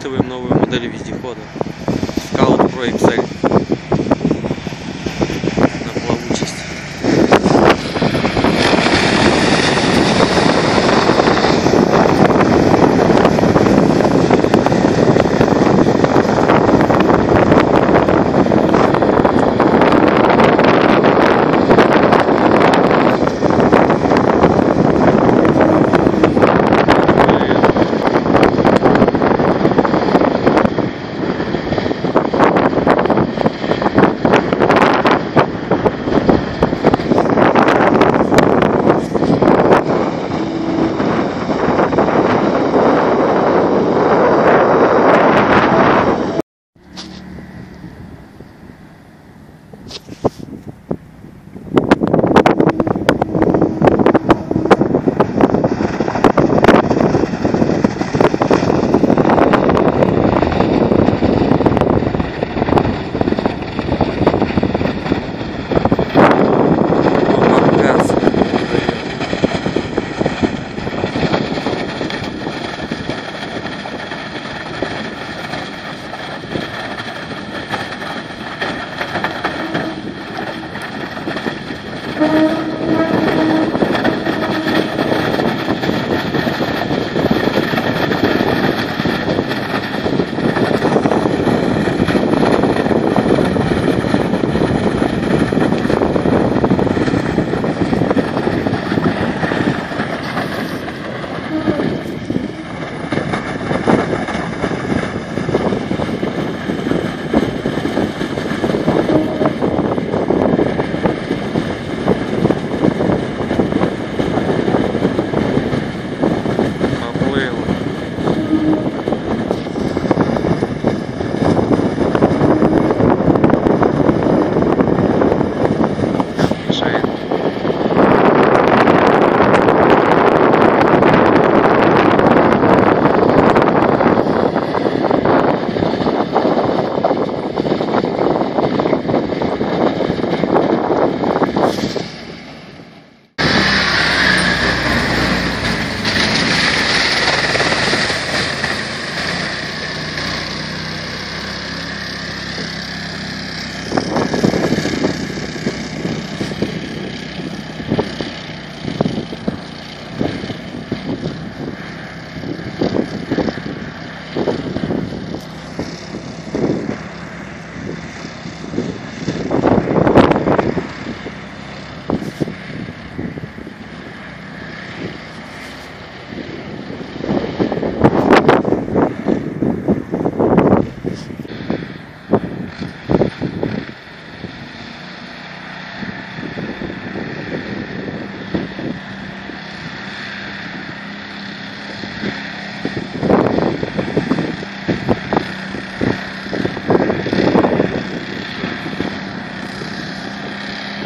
Испытываем новую модель вездехода. Scout Pro XL.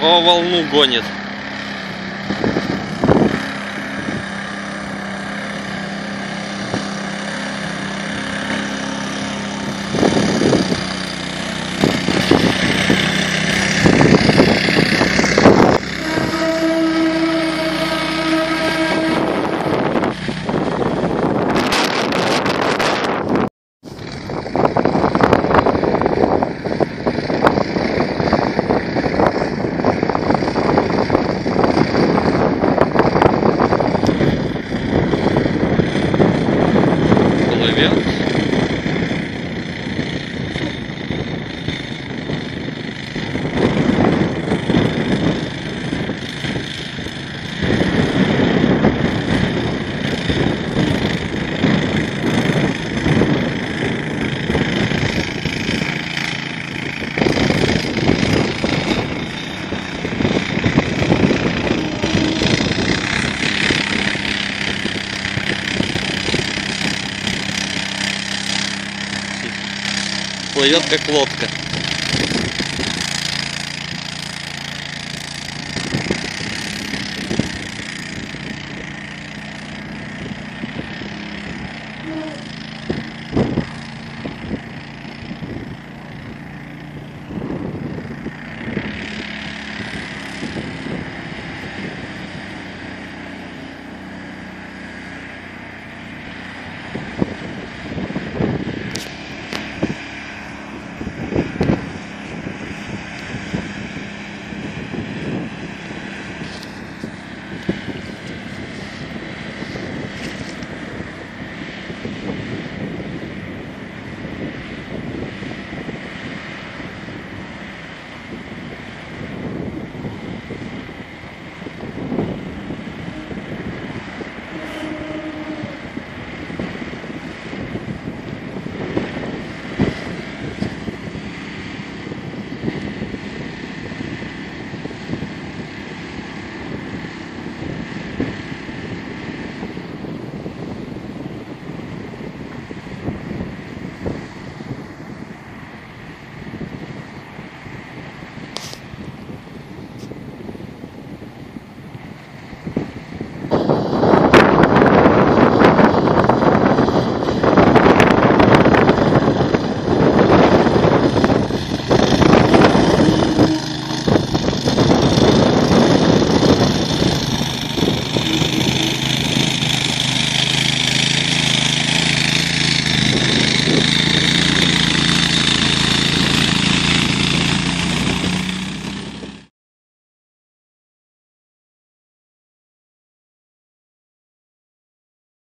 О, волну гонит. Плывет. Плывет как лодка.